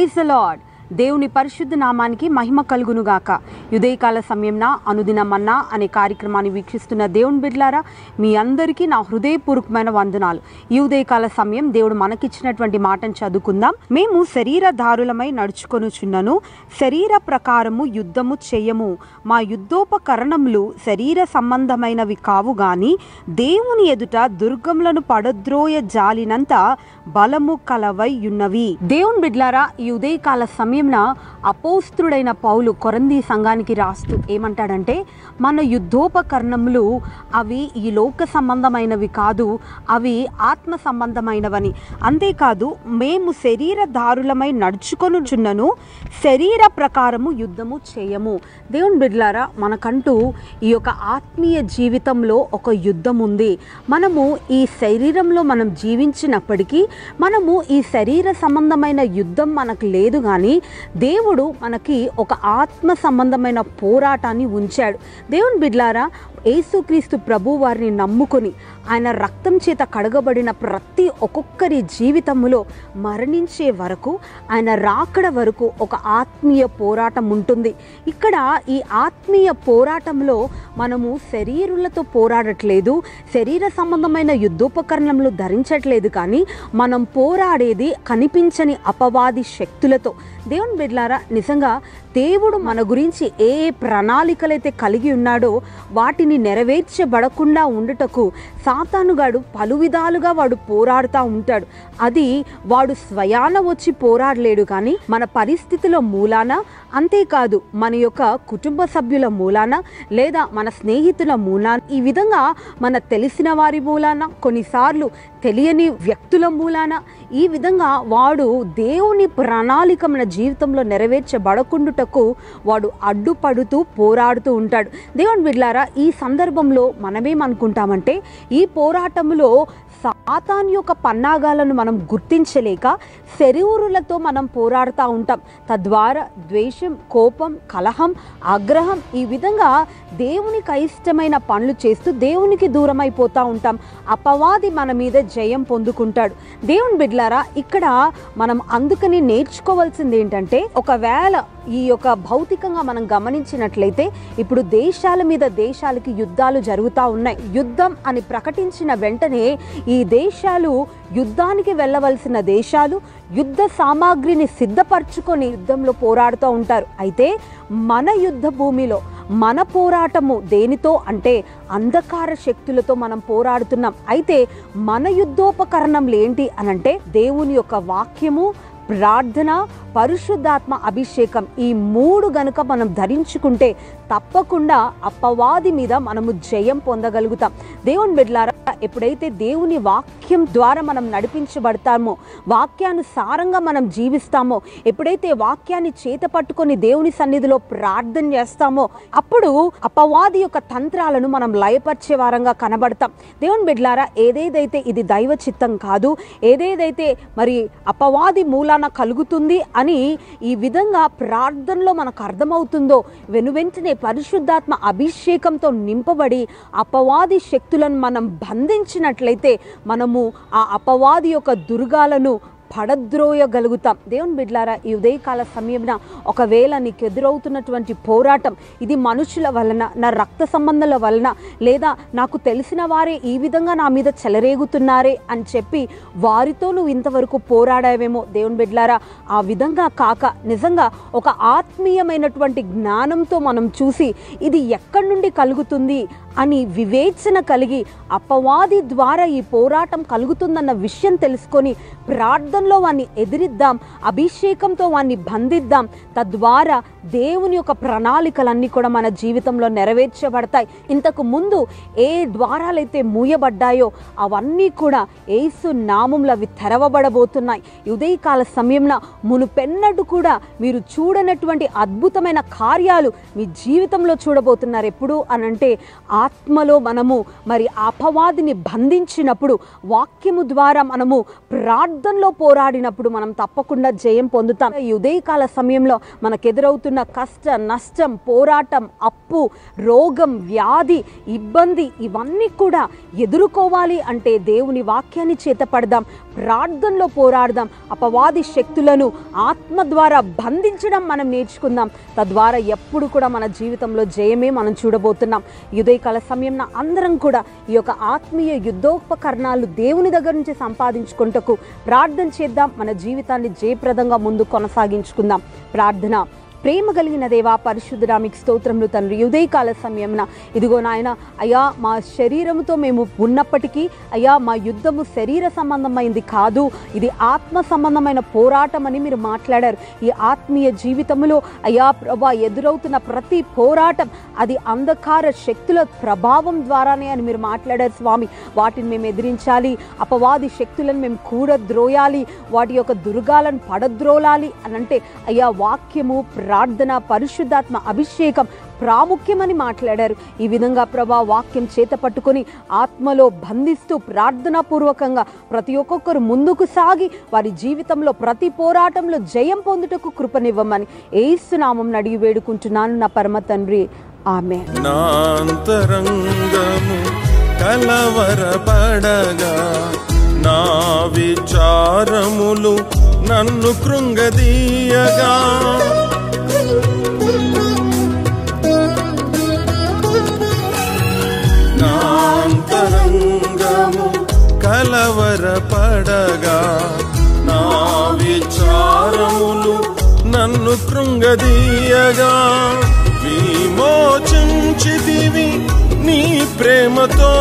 Praise the Lord. దేవుని పరిశుద్ధ నామానికి మహిమ కలుగునుగాక. యుదయకాల సమయంన అనుదినమన్నా అనే కార్యక్రమాన్ని వీక్షిస్తున్న దేవుని బిడ్లారా మీ అందరికీ నా హృదయపూర్వకమైన వందనాలు. ఈ ఉదయకాల సమయం దేవుడు మనకిచ్చినటువంటి మాటను చదువుకుందాం. మేము శరీరధారులమై నడుచుకొనుచున్నను. శరీర ప్రకారము యుద్ధము చేయము. మా యుద్ధోపకరణములు శరీర సంబంధమైనవి కావు గాని దేవుని ఎదుట దుర్గములను పడద్రోయ జాలినంత బలము కలవై ఉన్నవి. దేవుని బిడ్లారా ఈ ఉదయకాల సమయం సమయంన అపోస్తుడైన పౌలు కొరంది సంఘానికి రాస్తూ ఏమంటాడంటే మన యుద్ధోపకరణములు అవి ఈ లోక సంబంధమైనవి కాదు అవి ఆత్మ సంబంధమైనవని. అంతేకాదు మేము శరీరధారులమై నడుచుకొనుచున్నను శరీర ప్రకారము యుద్ధము చేయము. దేవుని బిడ్లారా మనకంటూ ఈ యొక్క ఆత్మీయ జీవితంలో ఒక యుద్ధం ఉంది మనము ఈ శరీరంలో మనం జీవించినప్పటికీ మనము ఈ శరీర సంబంధమైన యుద్ధం మనకు లేదు కానీ దేవుడు మనకి ఒక ఆత్మ సంబంధమైన పోరాటాన్ని ఉంచాడు. దేవుని బిడ్లారా యేసుక్రీస్తు ప్రభు వారిని నమ్ముకొని ఆయన రక్తం చేత కడగబడిన ప్రతి ఒక్కొక్కరి జీవితంలో మరణించే వరకు ఆయన రాకడ వరకు ఒక ఆత్మీయ పోరాటం ఉంటుంది. ఇక్కడ ఈ ఆత్మీయ పోరాటంలో మనము శరీరులతో పోరాడట్లేదు శరీర సంబంధమైన యుద్ధోపకరణములు ధరించట్లేదు కానీ మనం పోరాడేది కనిపించని అపవాది శక్తులతో. దేవుని బిడ్లారా నిజంగా దేవుడు మన గురించి ఏ ఏ ప్రణాళికలైతే కలిగి ఉన్నాడో వాటిని నెరవేర్చబడకుండా ఉండటకు సాతానుగాడు పలు విధాలుగా వాడు పోరాడుతూ ఉంటాడు. అది వాడు స్వయాన వచ్చి పోరాడలేడు కానీ మన పరిస్థితుల మూలాన అంతేకాదు మన యొక్క కుటుంబ సభ్యుల మూలాన లేదా మన స్నేహితుల మూలాన. ఈ విధంగా మన తెలిసిన వారి మూలాన కొన్నిసార్లు తెలియని వ్యక్తుల మూలాన ఈ విధంగా వాడు దేవుని ప్రణాళిక మన జీవితంలో నెరవేర్చబడకుండా నెరవేర్చబడకుండుటకు వాడు అడ్డుపడుతూ పోరాడుతూ ఉంటాడు. దేవుని బిడ్లారా ఈ సందర్భంలో మనమేమనుకుంటామంటే ఈ పోరాటంలో సాతాన్ యొక్క పన్నాగాలను మనం గుర్తించలేక శరీరులతో మనం పోరాడుతూ ఉంటాం. తద్వారా ద్వేషం కోపం కలహం ఆగ్రహం ఈ విధంగా దేవునికి అయిష్టమైన పనులు చేస్తూ దేవునికి దూరం అయిపోతూ ఉంటాం. అపవాది మన మీద జయం పొందుకుంటాడు. దేవుని బిడ్లారా ఇక్కడ మనం అందుకని నేర్చుకోవాల్సింది ఏంటంటే ఒకవేళ ఈ యొక్క భౌతికంగా మనం గమనించినట్లయితే ఇప్పుడు దేశాల మీద దేశాలకి యుద్ధాలు జరుగుతూ ఉన్నాయి. యుద్ధం అని ప్రకటించిన వెంటనే ఈ దేశాలు యుద్ధానికి వెళ్ళవలసిన దేశాలు యుద్ధ సామాగ్రిని సిద్ధపరచుకొని యుద్ధంలో పోరాడుతూ ఉంటారు. అయితే మన యుద్ధ భూమిలో మన పోరాటము దేనితో అంటే అంధకార శక్తులతో మనం పోరాడుతున్నాం. అయితే మన యుద్ధోపకరణంలు ఏంటి అనంటే దేవుని యొక్క వాక్యము ప్రార్థన పరిశుద్ధాత్మ అభిషేకం ఈ మూడు గనుక మనం ధరించుకుంటే తప్పకుండా అప్పవాది మీద మనము జయం పొందగలుగుతాం. దేవుని బిడ్లారా ఎప్పుడైతే దేవుని వాక్యం ద్వారా మనం నడిపించబడతామో వాక్యానుసారంగా మనం జీవిస్తామో ఎప్పుడైతే వాక్యాన్ని చేత పట్టుకొని దేవుని సన్నిధిలో ప్రార్థన చేస్తామో అప్పుడు అపవాది యొక్క తంత్రాలను మనం లయపరిచే వారంగా కనబడతాం. దేవుని బిడ్లారా ఏదేదైతే ఇది దైవ చిత్తం కాదు ఏదేదైతే మరి అపవాది మూలాన కలుగుతుంది అని ఈ విధంగా ప్రార్థనలో మనకు అర్థమవుతుందో వెనువెంటనే పరిశుద్ధాత్మ అభిషేకంతో నింపబడి అపవాది శక్తులను మనం బంధించినట్లయితే మనము ఆ అపవాది యొక్క దుర్గాలను పడద్రోయగలుగుతాం. దేవుని బిడ్లారా ఈ ఉదయకాల సమయంన ఒకవేళ నీకు ఎదురవుతున్నటువంటి పోరాటం ఇది మనుషుల వలన నా రక్త సంబంధాల వలన లేదా నాకు తెలిసిన వారే ఈ విధంగా నా మీద చెలరేగుతున్నారే అని చెప్పి వారితో నువ్వు ఇంతవరకు పోరాడావేమో దేవుని బిడ్లారా ఆ విధంగా కాక నిజంగా ఒక ఆత్మీయమైనటువంటి జ్ఞానంతో మనం చూసి ఇది ఎక్కడి నుండి కలుగుతుంది అని వివేచన కలిగి అపవాది ద్వారా ఈ పోరాటం కలుగుతుందన్న విషయం తెలుసుకొని ప్రార్థనలో వాన్ని ఎదిరిద్దాం అభిషేకంతో వాన్ని బంధిద్దాం. తద్వారా దేవుని యొక్క ప్రణాళికలన్నీ కూడా మన జీవితంలో నెరవేర్చబడతాయి. ఇంతకు ముందు ఏ ద్వారాలైతే మూయబడ్డాయో అవన్నీ కూడా ఏసు నామంలో అవి తెరవబడబోతున్నాయి. ఉదయకాల సమయంలో మునుపెన్నడు కూడా మీరు చూడనటువంటి అద్భుతమైన కార్యాలు మీ జీవితంలో చూడబోతున్నారు. ఎప్పుడు అనంటే ఆత్మలో మనము మరి అపవాదిని బంధించినప్పుడు వాక్యము ద్వారా మనము ప్రార్థనలో పోరాడినప్పుడు మనం తప్పకుండా జయం పొందుతాం. ఈ ఉదయకాల సమయంలో మనకు ఎదురవుతున్న కష్ట నష్టం పోరాటం అప్పు రోగం వ్యాధి ఇబ్బంది ఇవన్నీ కూడా ఎదుర్కోవాలి అంటే దేవుని వాక్యాన్ని చేతపడదాం ప్రార్థనలో పోరాడదాం అపవాది శక్తులను ఆత్మ ద్వారా బంధించడం మనం నేర్చుకుందాం. తద్వారా ఎప్పుడు కూడా మన జీవితంలో జయమే మనం చూడబోతున్నాం. ఉదయకాల కల సమయంలో అందరం కూడా ఈ యొక్క ఆత్మీయ యుద్ధోపకరణాలు దేవుని దగ్గర నుంచి సంపాదించుకుంటకు ప్రార్థన చేద్దాం. మన జీవితాన్ని జయప్రదంగా ముందు కొనసాగించుకుందాం. ప్రార్థన. ప్రేమ కలిగిన దేవా పరిశుద్ధుడా మీకు స్తోత్రములు తండ్రి. ఉదయకాల సమయమున ఇదిగో నాయన అయ్యా మా శరీరముతో మేము ఉన్నప్పటికీ అయ్యా మా యుద్ధము శరీర సంబంధమైంది కాదు. ఇది ఆత్మ సంబంధమైన పోరాటం అని మీరు మాట్లాడారు. ఈ ఆత్మీయ జీవితంలో అయ్యా ప్రభా ఎదురవుతున్న ప్రతి పోరాటం అది అంధకార శక్తుల ప్రభావం ద్వారానే అని మీరు మాట్లాడారు స్వామి. వాటిని మేము ఎదిరించాలి. అపవాది శక్తులను మేము కూడద్రోయాలి. వాటి యొక్క దుర్గాలను పడద్రోలాలి అని అంటే అయ్యా వాక్యము ప్రార్థన పరిశుద్ధాత్మ అభిషేకం ప్రాముఖ్యమని మాట్లాడారు. ఈ విధంగా ప్రభా వాక్యం చేత పట్టుకొని ఆత్మలో బంధిస్తూ ప్రార్థనాపూర్వకంగా ప్రతి ఒక్కొక్కరు ముందుకు సాగి వారి జీవితంలో ప్రతి పోరాటంలో జయం పొందుటకు కృపనివ్వమని ఏసునామం అడిగి వేడుకుంటున్నాను. నా పరమ తండ్రి ఆమె కలవరపడగా నా విచారములు నన్ను కృంగదీయగా. త్వరపడగా నా విచారములు నన్ను కృంగదీయగా విమోచించితివి నీ ప్రేమతో.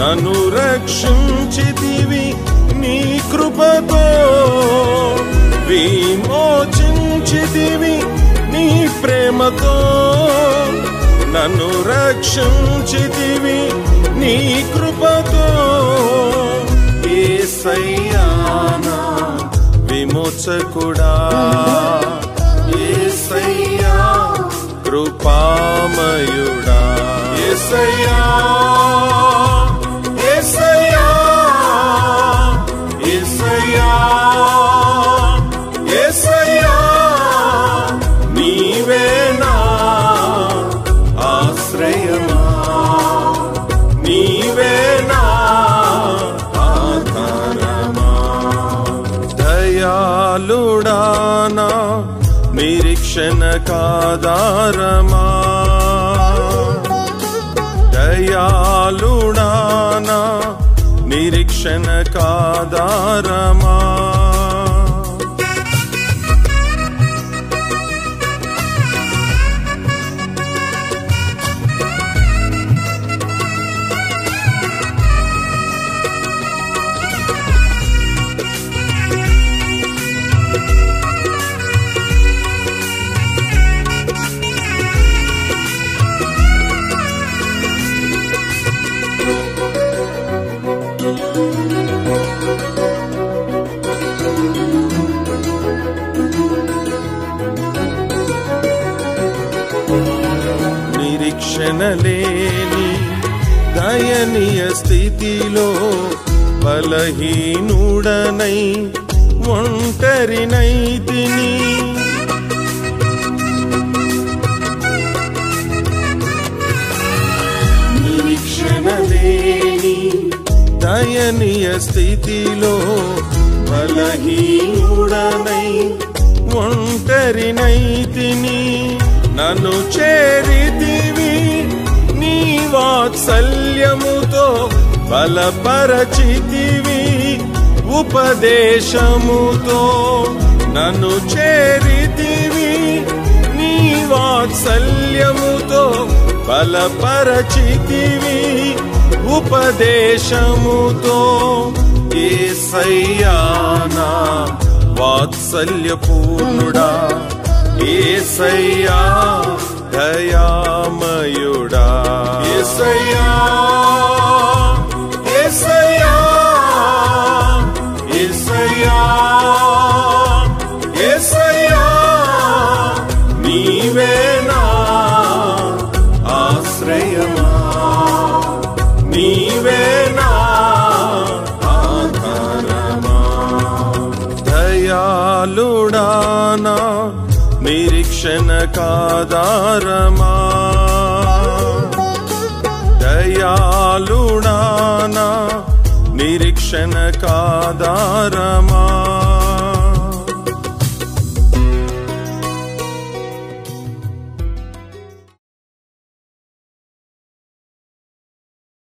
నన్ను రక్షించితివి నీ కృపతో. విమోచించితివి నీ ప్రేమతో. నన్ను రక్షించితివి నీ కృపతో. దర్శకుడా ఏసయ్యా కృపామయుడా. ఏసయ్యా నిరీక్షణ కాదారమా దయాళుడానా నిరీక్షణ కాదారమా? నిరీక్షణ దయనీయ స్థితిలో బలహీనుడనై ఒంటరినై తిని నిరీక్షణ దయనీయ స్థితిలో బలహీనుడనై ఒంటరినై తిని నన్ను చేరితివి. వాత్సల్యముతో బలపరచితివి ఉపదేశముతో నన్ను చేరితివి. నీ వాత్సల్యముతో బలపరచితివి ఉపదేశముతో ఏసయ్యానా వాత్సల్యపూర్ణుడా. ఏసయ్యా దయామయుడా. ఏసయ్యా. दारमा दयालुणाना लुणाना निरीक्षणका